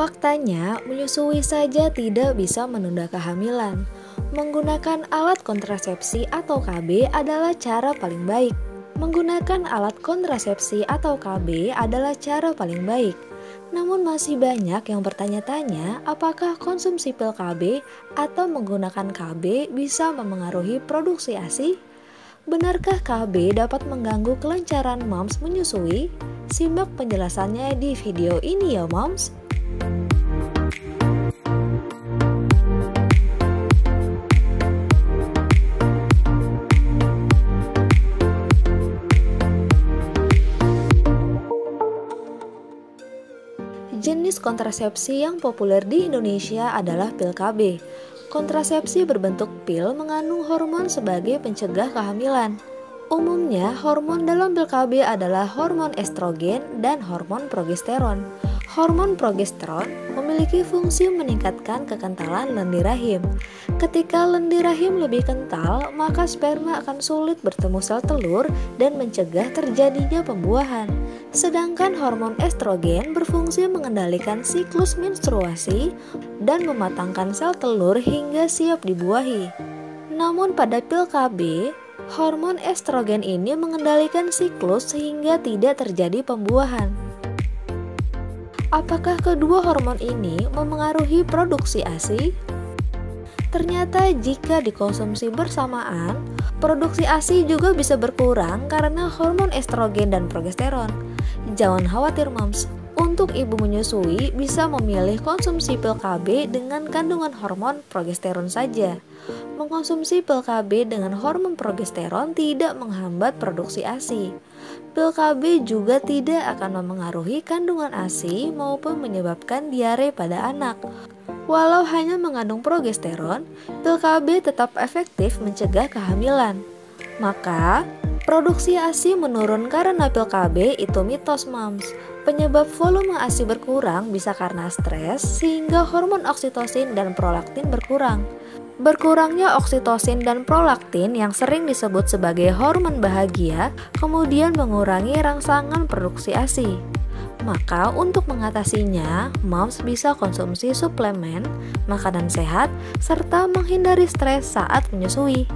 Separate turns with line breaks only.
Faktanya, menyusui saja tidak bisa menunda kehamilan. Menggunakan alat kontrasepsi atau KB adalah cara paling baik. Menggunakan alat kontrasepsi atau KB adalah cara paling baik. Namun masih banyak yang bertanya-tanya apakah konsumsi pil KB atau menggunakan KB bisa memengaruhi produksi ASI? Benarkah KB dapat mengganggu kelancaran moms menyusui? Simak penjelasannya di video ini ya moms. Jenis kontrasepsi yang populer di Indonesia adalah pil KB. Kontrasepsi berbentuk pil mengandung hormon sebagai pencegah kehamilan. Umumnya, hormon dalam pil KB adalah hormon estrogen dan hormon progesteron. Hormon progesteron memiliki fungsi meningkatkan kekentalan lendir rahim. Ketika lendir rahim lebih kental, maka sperma akan sulit bertemu sel telur dan mencegah terjadinya pembuahan. Sedangkan hormon estrogen berfungsi mengendalikan siklus menstruasi dan mematangkan sel telur hingga siap dibuahi. Namun pada pil KB, hormon estrogen ini mengendalikan siklus sehingga tidak terjadi pembuahan. Apakah kedua hormon ini memengaruhi produksi ASI? Ternyata jika dikonsumsi bersamaan, produksi ASI juga bisa berkurang karena hormon estrogen dan progesteron. Jangan khawatir moms, untuk ibu menyusui bisa memilih konsumsi pil KB dengan kandungan hormon progesteron saja. Mengkonsumsi pil KB dengan hormon progesteron tidak menghambat produksi ASI. Pil KB juga tidak akan memengaruhi kandungan ASI maupun menyebabkan diare pada anak. Walau hanya mengandung progesteron, pil KB tetap efektif mencegah kehamilan. Maka, produksi ASI menurun karena pil KB itu mitos moms. Penyebab volume ASI berkurang bisa karena stres sehingga hormon oksitosin dan prolaktin berkurang. Berkurangnya oksitosin dan prolaktin yang sering disebut sebagai hormon bahagia kemudian mengurangi rangsangan produksi ASI. Maka untuk mengatasinya, moms bisa konsumsi suplemen, makanan sehat, serta menghindari stres saat menyusui.